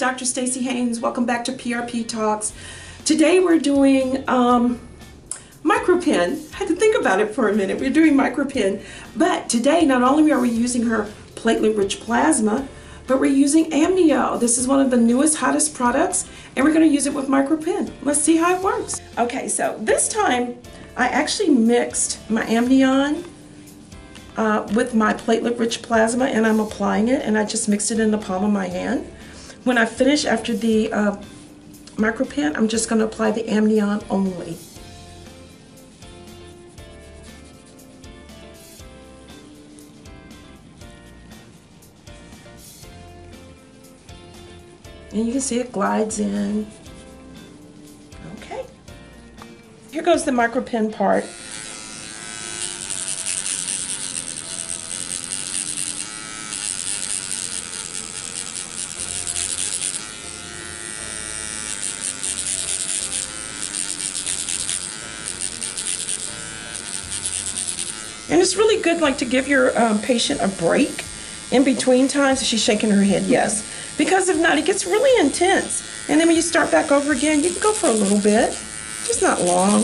Dr. Stacy Haynes. Welcome back to PRP Talks. Today we're doing um, micropen. I had to think about it for a minute. We're doing micropen. But today, not only are we using her platelet-rich plasma, but we're using Amnio. This is one of the newest, hottest products, and we're going to use it with micropen. Let's see how it works. Okay, so this time I actually mixed my Amnion uh, with my platelet-rich plasma and I'm applying it and I just mixed it in the palm of my hand. When I finish after the uh, micropen, I'm just going to apply the amnion only. And you can see it glides in. Okay. Here goes the micropen part. And it's really good like to give your um, patient a break in between times. She's shaking her head, yes. Because if not, it gets really intense. And then when you start back over again, you can go for a little bit, just not long.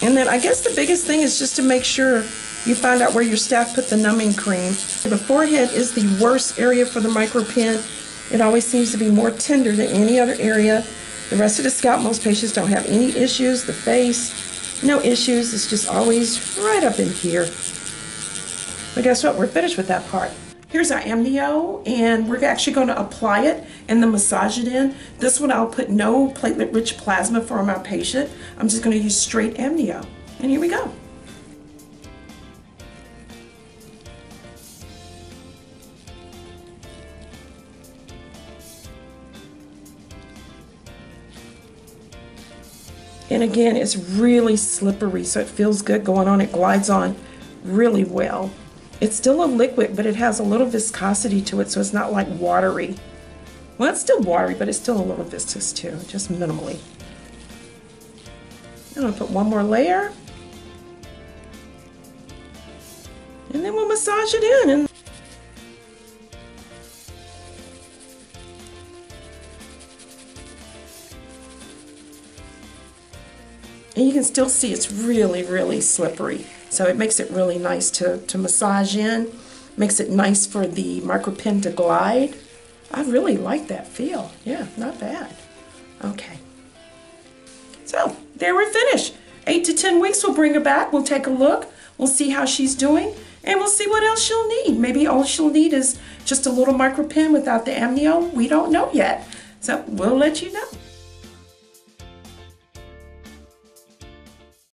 And then I guess the biggest thing is just to make sure you find out where your staff put the numbing cream. The forehead is the worst area for the micropen. It always seems to be more tender than any other area. The rest of the scalp, most patients don't have any issues. The face, no issues. It's just always right up in here. But guess what? We're finished with that part. Here's our amnio, and we're actually going to apply it and then massage it in. This one I'll put no platelet-rich plasma for my patient. I'm just going to use straight amnio. And here we go. And again, it's really slippery, so it feels good going on. It glides on really well. It's still a liquid, but it has a little viscosity to it, so it's not like watery. Well, it's still watery, but it's still a little viscous too, just minimally. I'm gonna put one more layer. And then we'll massage it in. And And you can still see it's really, really slippery. So it makes it really nice to, to massage in. Makes it nice for the micropen to glide. I really like that feel. Yeah, not bad. Okay. So there we're finished. Eight to 10 weeks, we'll bring her back. We'll take a look. We'll see how she's doing. And we'll see what else she'll need. Maybe all she'll need is just a little micropen without the amnio. We don't know yet. So we'll let you know.